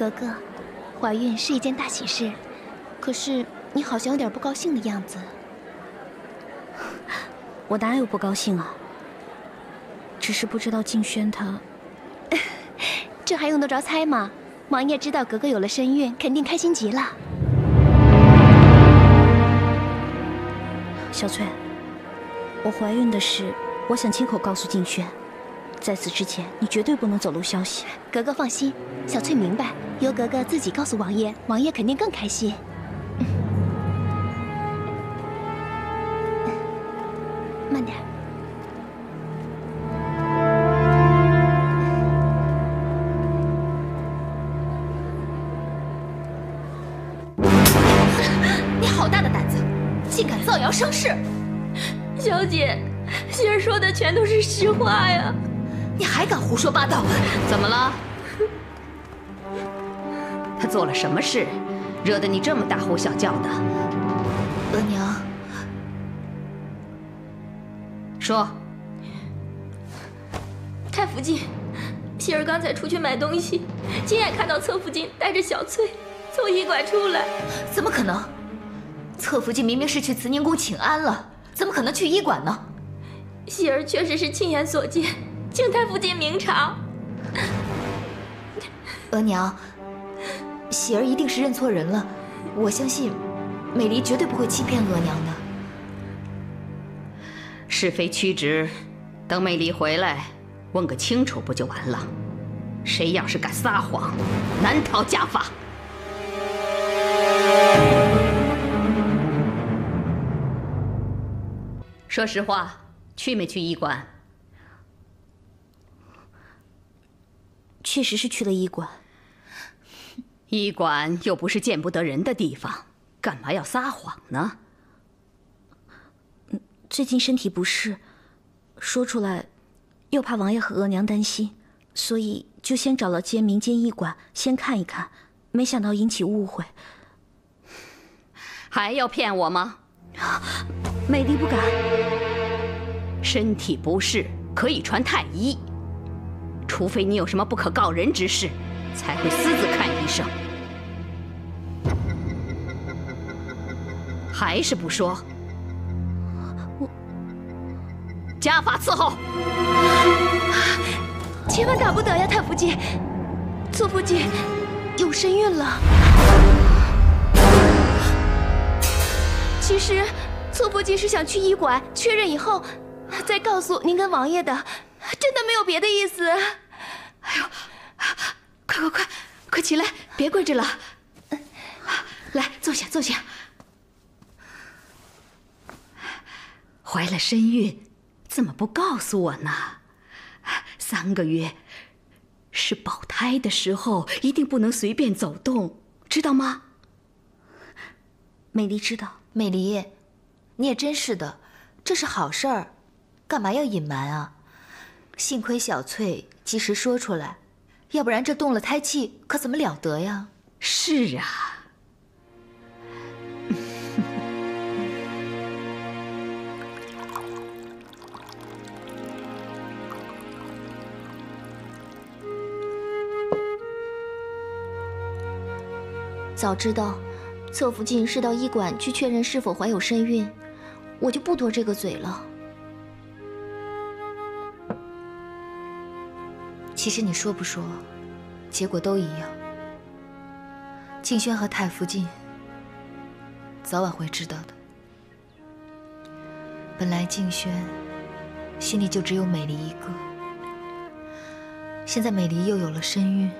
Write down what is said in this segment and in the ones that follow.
格格，怀孕是一件大喜事，可是你好像有点不高兴的样子。我哪有不高兴啊？只是不知道静轩他，这还用得着猜吗？王爷知道格格有了身孕，肯定开心极了。小翠，我怀孕的事，我想亲口告诉静轩。在此之前，你绝对不能走漏消息。格格放心，小翠明白，由格格自己告诉王爷，王爷肯定更开心。慢点。你好大的胆子，竟敢造谣生事！小姐，希儿说的全都是实话呀。你还敢胡说八道？怎么了？他做了什么事，惹得你这么大呼小叫的？额娘，说。太福晋，希儿刚才出去买东西，亲眼看到侧福晋带着小翠从医馆出来。怎么可能？侧福晋明明是去慈宁宫请安了，怎么可能去医馆呢？希儿确实是亲眼所见。请太福晋明察。额娘，喜儿一定是认错人了。我相信，美离绝对不会欺骗额娘的。是非曲直，等美离回来，问个清楚不就完了？谁要是敢撒谎，难逃家法。说实话，去没去医馆？确实是去了医馆，医馆又不是见不得人的地方，干嘛要撒谎呢？最近身体不适，说出来又怕王爷和额娘担心，所以就先找了间民间医馆先看一看，没想到引起误会。还要骗我吗？美丽不敢。身体不适可以传太医。除非你有什么不可告人之事，才会私自看医生。还是不说？我家法伺候，千万打不得呀！太福晋，侧福晋有身孕了。其实，侧福晋是想去医馆确认以后，再告诉您跟王爷的。真的没有别的意思。哎呦，快快快，快起来，别跪着了。来，坐下，坐下。怀了身孕，怎么不告诉我呢？三个月是保胎的时候，一定不能随便走动，知道吗？美丽知道。美丽，你也真是的，这是好事儿，干嘛要隐瞒啊？幸亏小翠及时说出来，要不然这动了胎气可怎么了得呀？是啊，早知道侧福晋是到医馆去确认是否怀有身孕，我就不多这个嘴了。其实你说不说，结果都一样。静轩和太福晋早晚会知道的。本来静轩心里就只有美丽一个，现在美丽又有了身孕，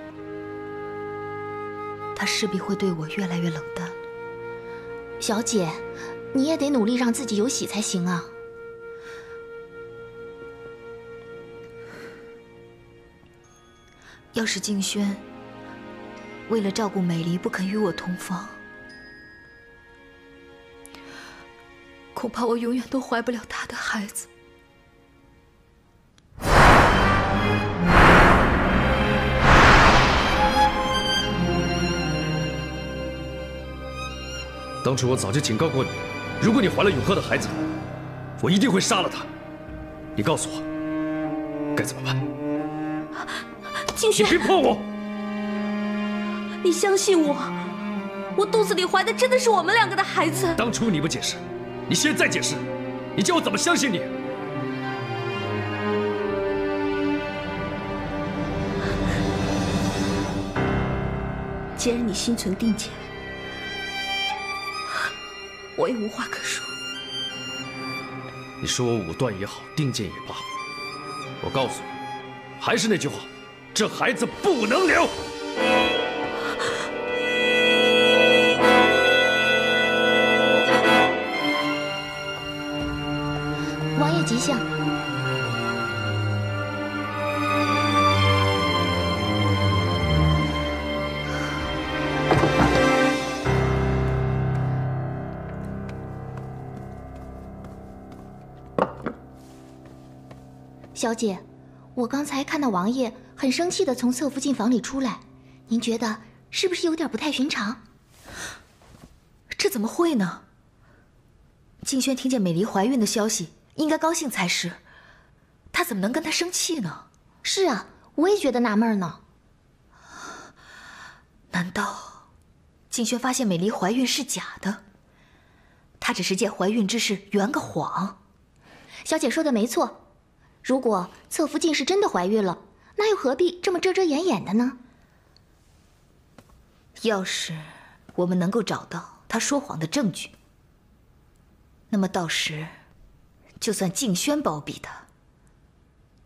她势必会对我越来越冷淡。小姐，你也得努力让自己有喜才行啊。要是静轩为了照顾美离不肯与我同房，恐怕我永远都怀不了他的孩子。当初我早就警告过你，如果你怀了永鹤的孩子，我一定会杀了他。你告诉我该怎么办？你别碰我！你相信我，我肚子里怀的真的是我们两个的孩子。当初你不解释，你现在解释，你叫我怎么相信你？既然你心存定见，我也无话可说。你说我武断也好，定见也罢，我告诉你，还是那句话，这孩子不能留。王爷吉祥。小姐，我刚才看到王爷很生气的从侧福晋房里出来，您觉得是不是有点不太寻常？这怎么会呢？静轩听见美离怀孕的消息，应该高兴才是，他怎么能跟他生气呢？是啊，我也觉得纳闷呢。难道静轩发现美离怀孕是假的？他只是借怀孕之事圆个谎？小姐说的没错，如果侧福晋是真的怀孕了，那又何必这么遮遮掩掩的呢？要是我们能够找到他说谎的证据，那么到时，就算静轩包庇他，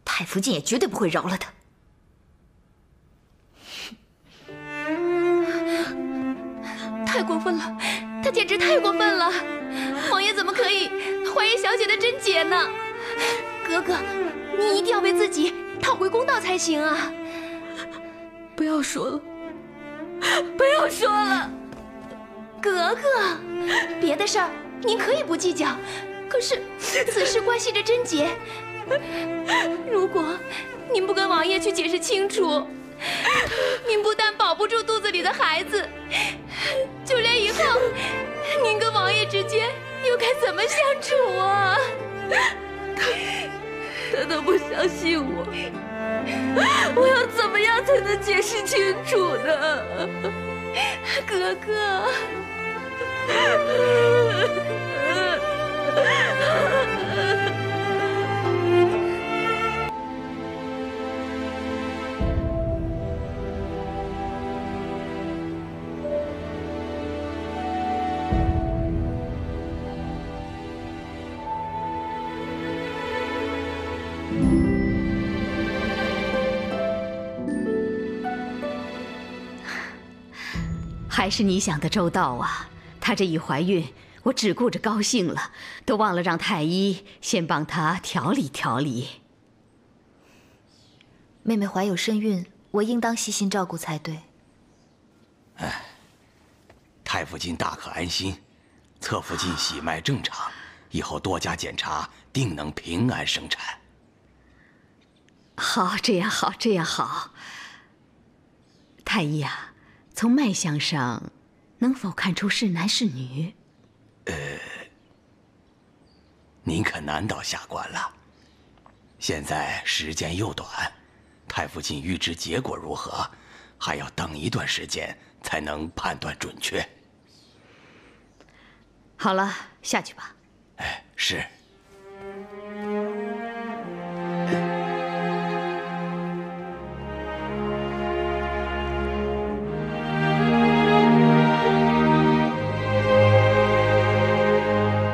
太福晋也绝对不会饶了他。太过分了，他简直太过分了！王爷怎么可以怀疑小姐的贞洁呢？格格，你一定要为自己讨回公道才行啊！不要说了，不要说了，格格，别的事儿您可以不计较，可是此事关系着贞洁，如果您不跟王爷去解释清楚，您不但保不住肚子里的孩子，就连以后您跟王爷之间又该怎么相处啊？都不相信我，我要怎么样才能解释清楚呢？哥哥。还是你想的周到啊！她这一怀孕，我只顾着高兴了，都忘了让太医先帮她调理调理。妹妹怀有身孕，我应当细心照顾才对。哎太傅金大可安心，侧福晋喜脉正常，以后多加检查，定能平安生产。好，这样好，这样好。太医啊，从脉象上，能否看出是男是女？呃您可难倒下官了。现在时间又短，太傅晋预知结果如何，还要等一段时间才能判断准确。好了，下去吧。哎，是。